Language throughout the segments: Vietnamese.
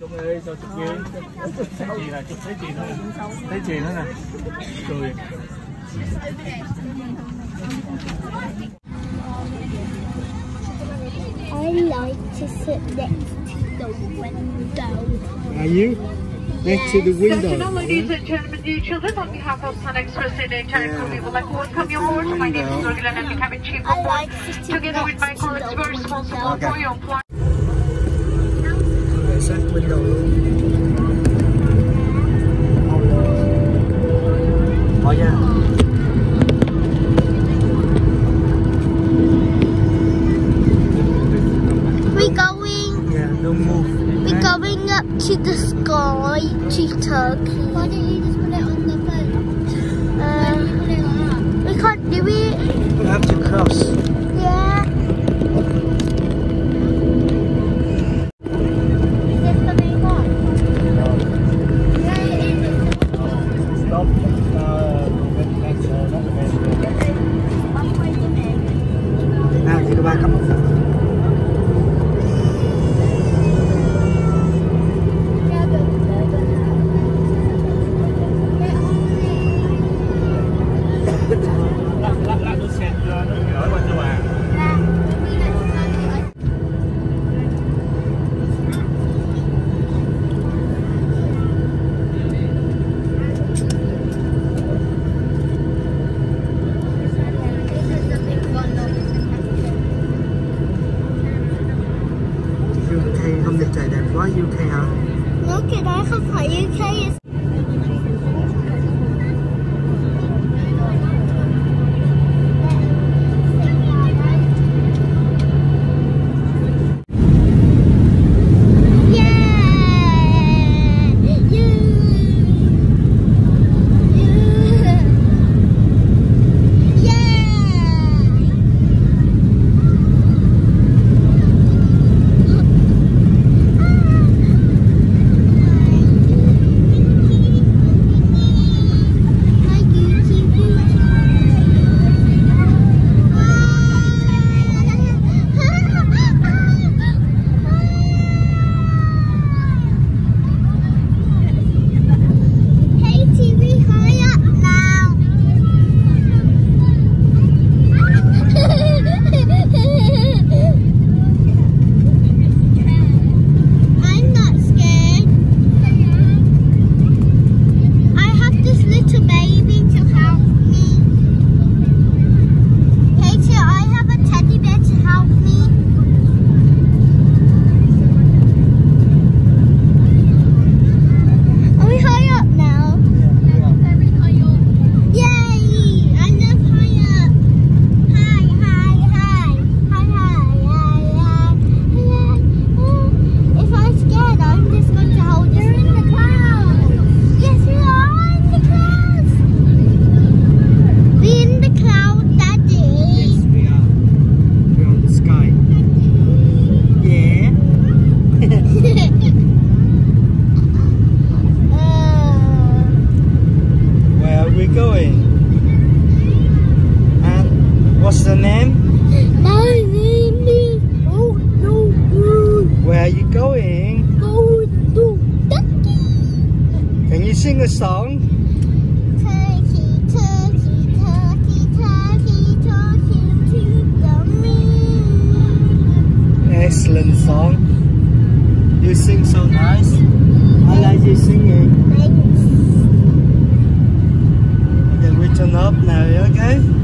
Trung ơi, sao chụp ghế? Thấy chị nè, chụp thấy chị nữa nè. Thấy chị nữa nè. Cười. I like to sit next to the window. Are you? Next to the Good window. afternoon, ladies and gentlemen, dear children. On behalf of Sun Express and entire crew, we would like to welcome you all. My name is Dorgila and I'm the cabin chief I of like board. Together with my colleagues, we're responsible for your flight. Để sát window luôn. Thôi nha. We're going, Yeah, don't move. we're going up to the sky to Turkey. Why don't you just put it on the phone? Uh, we can't do it. You have to cross. Are you going? go to Turkey. Can you sing a song? Turkey, turkey, turkey, turkey, turkey to the moon. Excellent song. You sing so nice. I like you singing. Thanks. Okay, we turn up now, okay?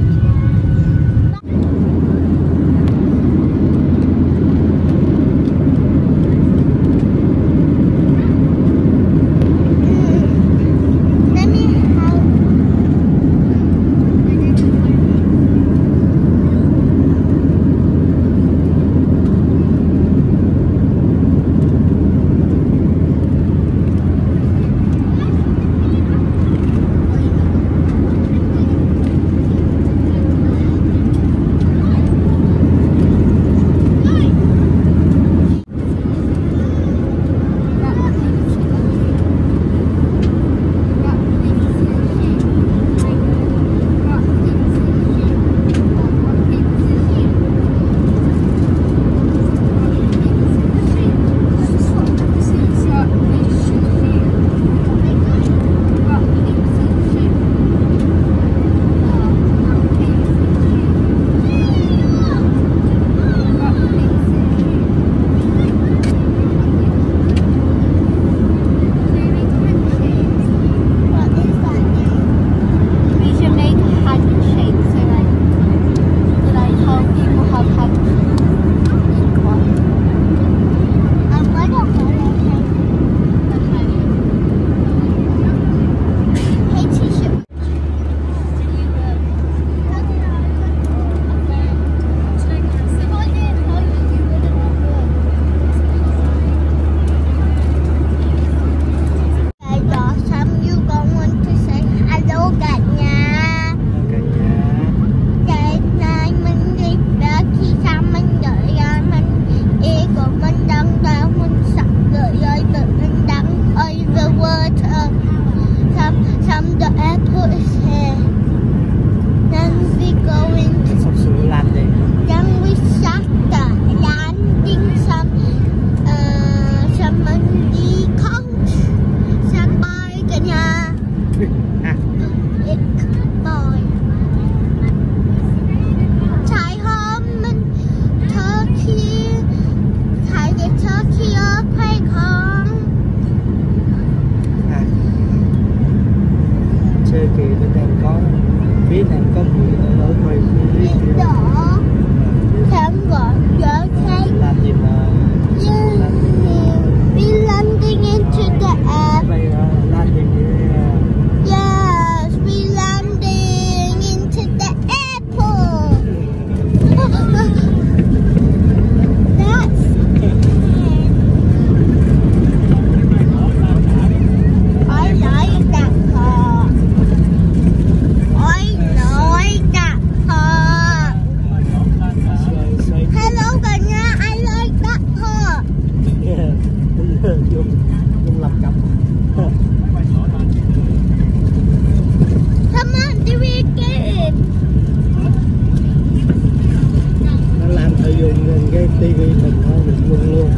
Làm thử dùng gần cái tivi mình thôi mình luôn luôn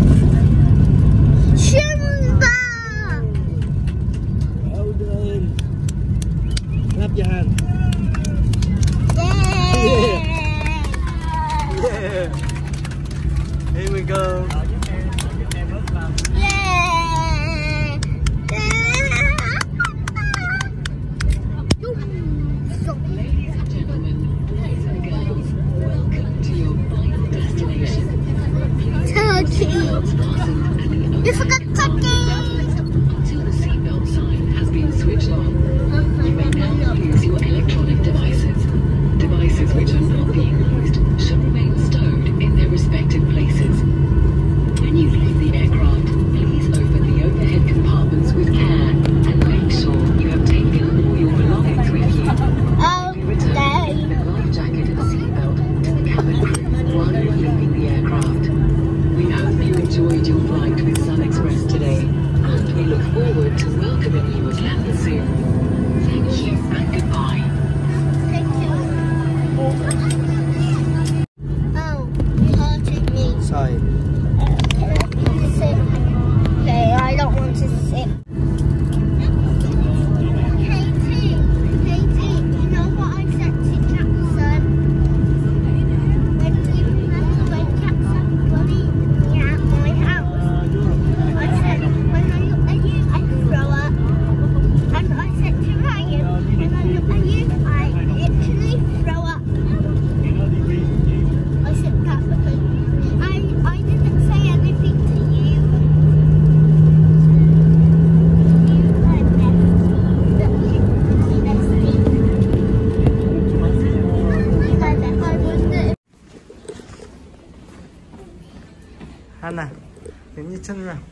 turn around.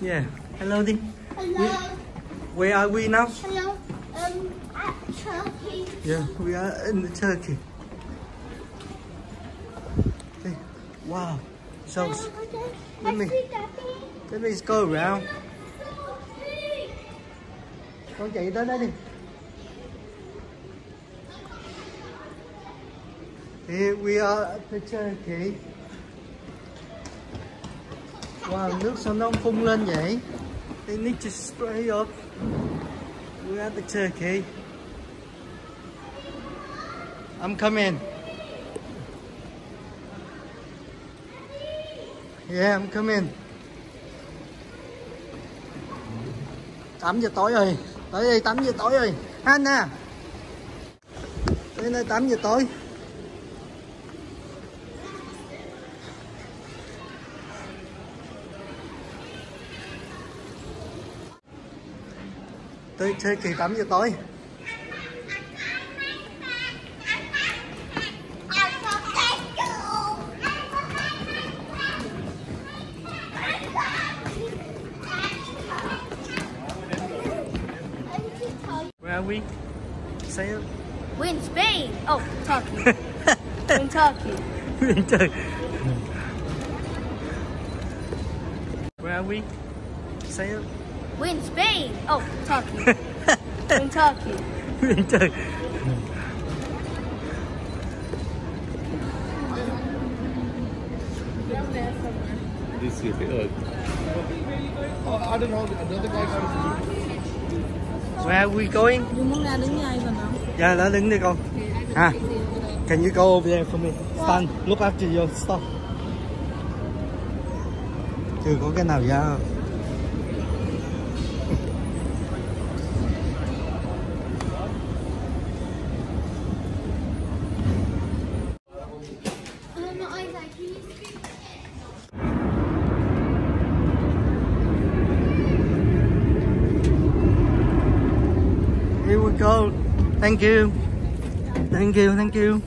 Yeah. Hello đi Hello, where are we now? Hello, um, at Turkey. yeah we are in the Turkey. Okay. wow. So Let me- let me go around con chạy tới đó đi Here we are at the Turkey. Wow, nước sao nó phun lên vậy? They need to spray up. We're at the Turkey. I'm coming. Yeah, I'm coming. 8 giờ tối rồi. Tới đây 8 giờ tối rồi. Anna. Tới đây 8 giờ tối. Tới Turkey 8 giờ tối. Where are we? Say it. We're in Spain. Oh, Turkey. We're in Turkey. Trời. Where are we? Say it. We're in Spain. Oh, Turkey. We're in Turkey. Trời. This is the earth. Where are we going? Yeah, đã đứng đi con. À. Can you go over there for me? Stand. Look after your stuff. Chưa có cái nào ra we go. Thank you. Thank you, thank you.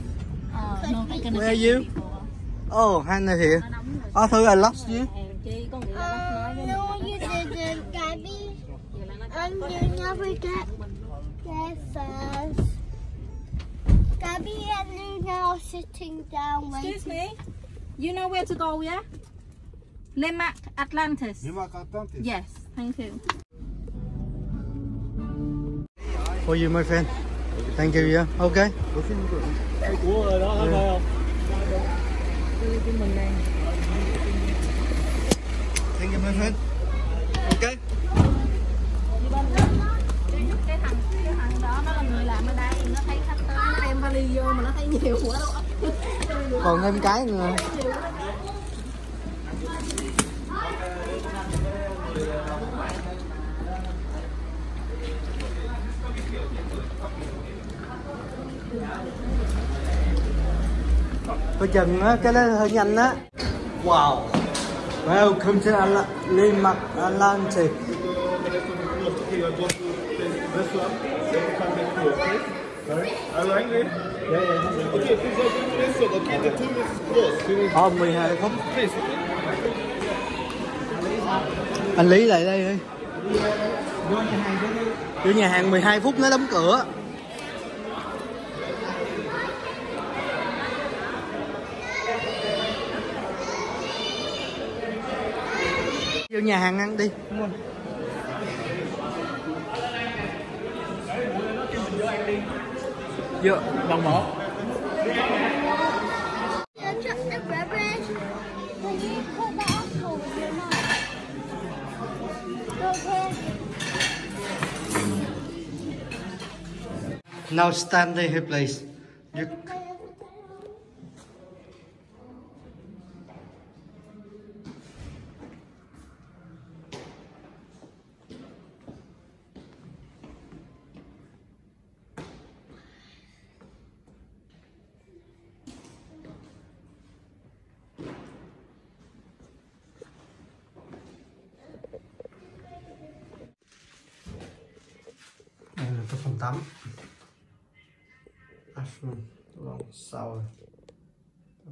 Where are you? Oh, Hannah here. I lost you. Um, no, you didn't, Gabby. You never get there first. Gabby and Luna are sitting down Excuse waiting. me. You know where to go, yeah? Lemak Atlantis. Lima Atlantis. Yes, thank you. For you, my friend. Thank you, yeah. Okay. Cái của rồi đó, không? Thank you, my friend. Okay. Cái thằng cái thằng đó nó là người làm ở đây, nó thấy khách tới nó đem vali vô mà nó thấy nhiều quá đâu. Còn thêm cái nữa. Coi chừng á, cái đó hơi nhanh á. Wow. Welcome to Al Limak is Ờ, 12 phút. please. Anh Lý lại đây đi. Vô nhà hàng 12 phút nó đóng cửa. Vô nhà hàng ăn đi. Vô, bằng một. Now stand there, please. Cái phòng tắm. phòng sau,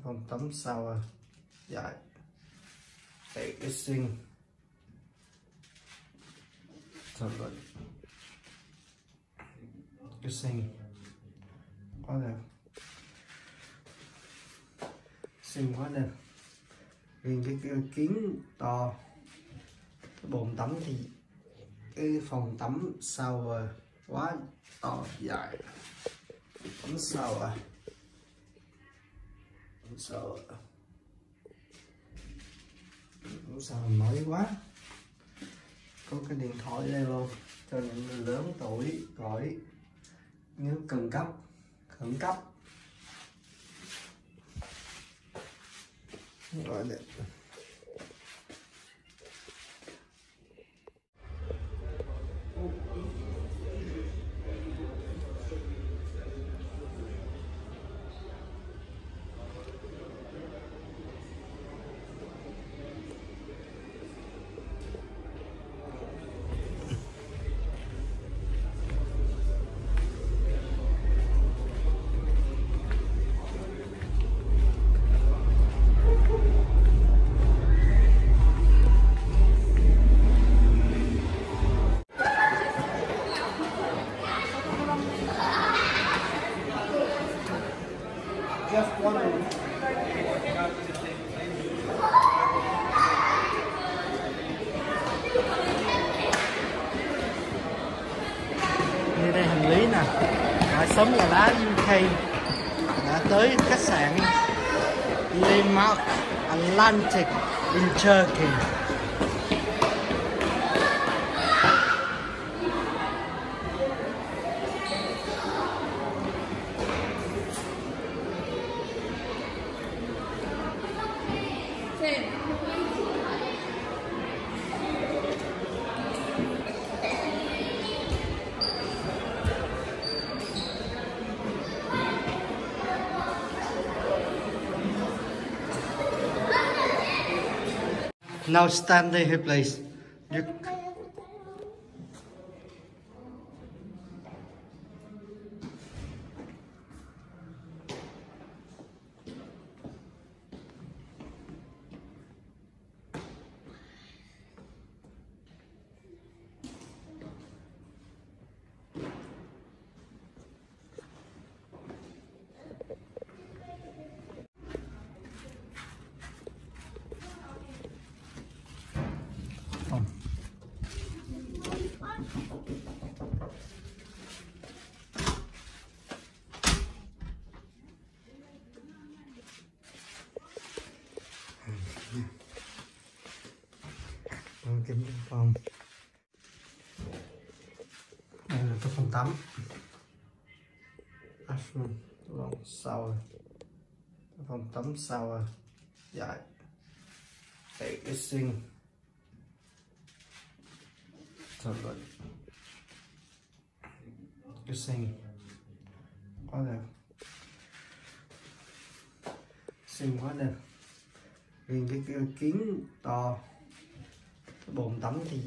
phòng tắm sau dạy để cái sinh thật là cái sinh quá đẹp xinh quá đẹp riêng cái, cái kiến to. Cái bồn tắm thì cái phòng tắm shower quá to dài. Tắm sao à. Tắm sao à. Tắm sao mới quá. Có cái điện thoại đây luôn cho những người lớn tuổi gọi nếu cần cấp khẩn cấp. Gọi điện đây hành lý nè. Đã sớm là lá UK đã tới khách sạn Landmark Atlantic in Turkey. Now stand there, please. You... tắm phòng ừ, à? tắm bathroom phòng tắm shower à? dạy để cái sinh thật là cái sinh quá đẹp. Xinh quá đẹp. Riêng cái, cái kính to. Cái bồn tắm thì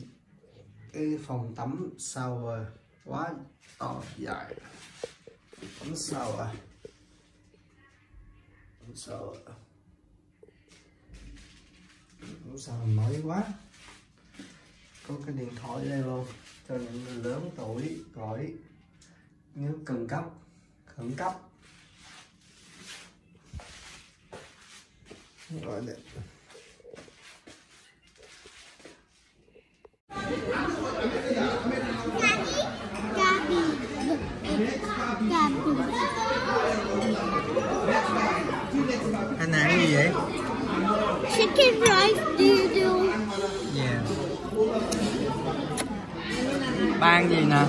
cái phòng tắm sau shower à? Quá to dài. Tắm shower tắm shower tắm shower mới quá. Có cái điện thoại đây luôn, cho những người lớn tuổi, gọi. Nếu cần cấp, khẩn cấp. Gọi điện Gabi. Gabi. anh ăn cái gì vậy Chicken rice noodle. yeah ban gì nè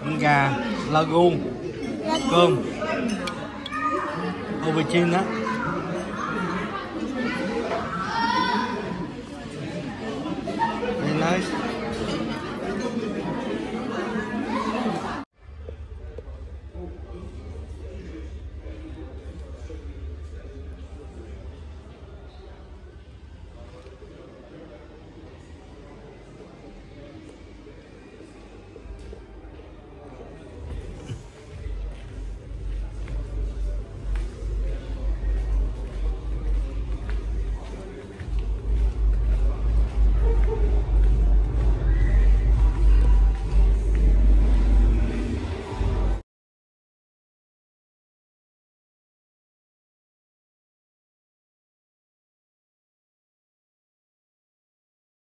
con gà lagoon cơm. Aubergine á.